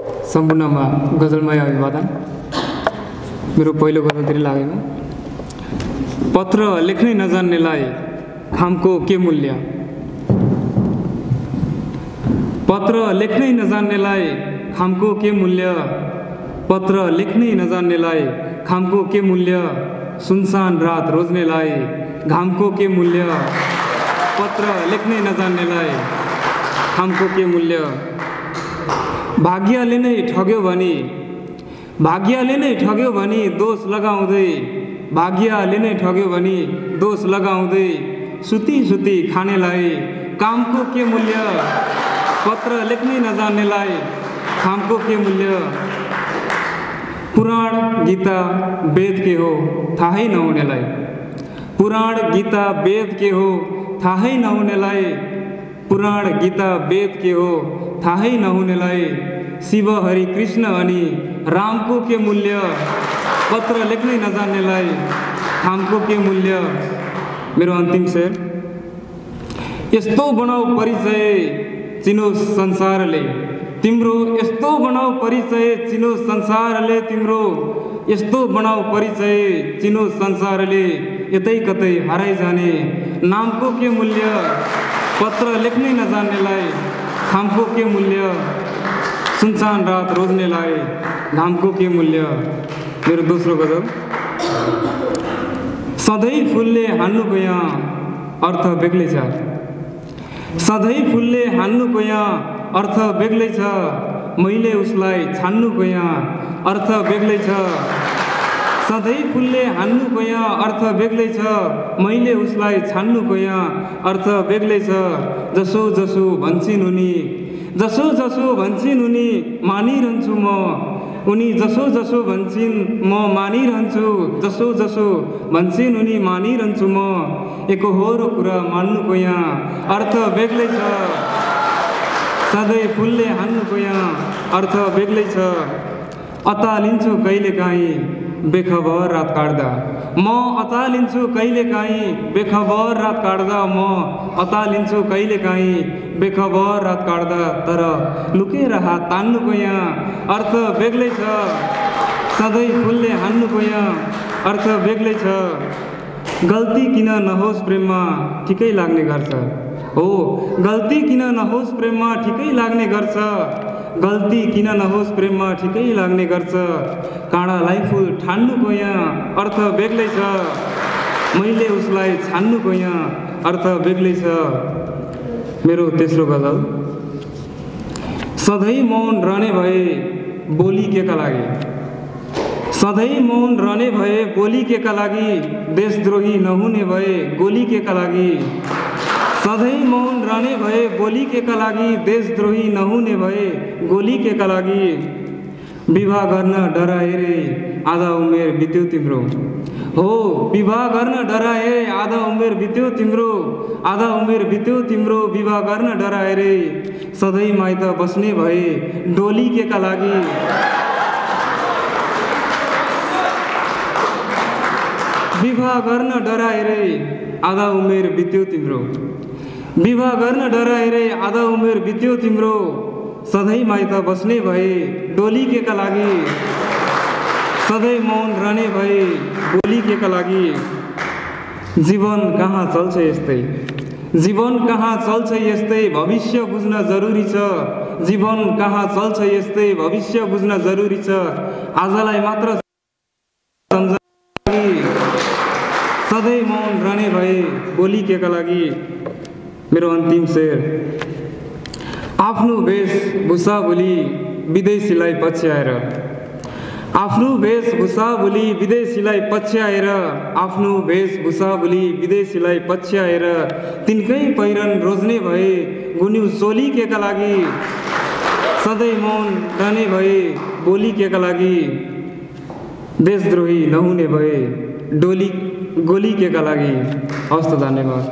सम्पूर्णमा गजलमय अभिवादन। मेरो पहिलो गजलतिर लागेको पत्र लेख्नै नजान्नेलाई खामको के मूल्य? पत्र लेख्नै नजान्नेलाई खामको के मूल्य? पत्र लेख्नै नजान्नेलाई खामको के मूल्य? सुनसान रात रोज्नेलाई घामको के मूल्य? पत्र लेख्नै नजान्नेलाई खामको के मूल्य? भाग्यले नै ठग्यो भने भाग्यले नै ठग्यो भने दोष लगाउँदै भाग्यले नै ठग्यो भने दोष लगाउँदै सुती सुती खानेलाई कामको के मूल्य? पत्र लेख्नै नजान्नेलाई खामको के मूल्य? पुराण गीता वेद के हो थाहै नहुनेलाई। पुराण गीता वेद के हो थाहै नहुनेलाई। पुराण गीता वेद के हो थाहै नहुनेलाई शिव हरि कृष्ण अनि रामको के मूल्य? पत्र लेख्नै नजान्नेलाई खामको के मूल्य? मेरो अन्तिम शेर। यस्तो बनाऊ परिचय चिनोस् संसारले। तिम्रो यस्तो बनाऊ परिचय चिनोस् संसारले। तिम्रो यस्तो बनाऊ परिचय चिनोस् संसारले। यतै कतै हराइ जाने। नामको के मूल्य? पत्र लेख्नै नजान्नेलाई खामको के मूल्य सुनसान रात रोज्नेलाई घामको के मूल्य मेरो दोस्रो गजल। सधैँ फुलले हान्नुको यहाँ अर्थ बेग्लै छ। सधैँ फुलले हान्नुको यहाँ अर्थ बेग्लै छ। मैले उसलाई छान्नुको यहाँ अर्थ बेग्लै छ। सधैँ फुलले हान्नुको यहाँ अर्थ बेग्लै छ। मैले उसलाई छान्नुको यहाँ अर्थ बेग्लै छ। जसो जसो भन्छन् उनी जसो जसो भन्छन् उनी मानिरहन्छु म। उनी जसो जसो भन्छन् म मानिरहन्छु। जसो जसो भन्छन् उनी मानिरहन्छु म। एकहोरो कुरा मान्नुको यहाँ अर्थ बेग्लै छ। सधैँ फुलले हान्नुको यहाँ अर्थ बेग्लै छ। अतालिन्छु कहिलेकाहीँ। बेखबर रात काट्दा। म अतालिन्छु कहिलेकाहीँ बेखबर रात काट्दा। म अतालिन्छु कहिलेकाहीँ बेखबर रात काट्दा। तर लुकेर हात तान्नुको यहाँ अर्थ बेग्लै छ। सधैँ फुलले हान्नुको यहाँ अर्थ बेग्लै छ। गल्ती किन नहोस् प्रेममा ठिकै लाग्ने गर्छ। हो गल्ती किन नहोस् प्रेममा ठिकै लाग्ने गर्छ। गल्ती किन नहोस् प्रेममा ठिकै लाग्ने गर्छ। काँडालाई फुल ठान्नुको यहाँ अर्थ बेग्लै छ मैले उसलाई छान्नुको यहाँ अर्थ बेग्लै छ मेरो तेस्रो गजल। सधैँ मौन रहने भए बोली केका लागि? सधैँ मौन रहने भए बोली केका लागि? देशद्रोही नहुने भए गोली केका लागि? सधैँ मौन रहने भए बोली केका लागि देशद्रोही नहुने भए गोली केका लागि विवाह गर्न डराए आधा उमेर बित्यो तिम्रो। हो विवाह गर्न डराए आधा उमेर बित्यो तिम्रो। आधा उमेर बित्यो तिम्रो विवाह गर्न डराए रे सधैँ माइत बस्ने भए डोली केका लागि। विवाह गर्न डराए रे आधा उमेर बित्यो तिम्रो। विवाह गर्न डराए रे आधा उमेर बित्यो तिम्रो। सधैँ माइत बस्ने भए डोली केका लागि। सधैँ मौन रहने भए बोली केका लागि। जीवन कहाँ चल्छ यस्तै? जीवन कहाँ चल्छ यस्तै? भविष्य बुझ्न जरुरी छ। जीवन कहाँ चल्छ यस्तै? भविष्य बुझ्न जरुरी छ। आजलाई मात्र सधैँ मौन रहने भए बोली केका लागि। मेरो अन्तिम शेर। आफ्नो वेशभूषा भोलि विदेशीलाई पछ्याएर। आफ्नो वेशभूषा भोलि विदेशीलाई पछ्याएर आफ्नो वेशभूषा भोलि विदेशीलाई पछ्याएर तिनकै पहिरन रोज्ने भए गुन्यु चोली लागि सधैँ मौन रहने भए बोली लागि देशद्रोही नहुने भए डोली गोली केका लागि। हवस् त धन्यवाद।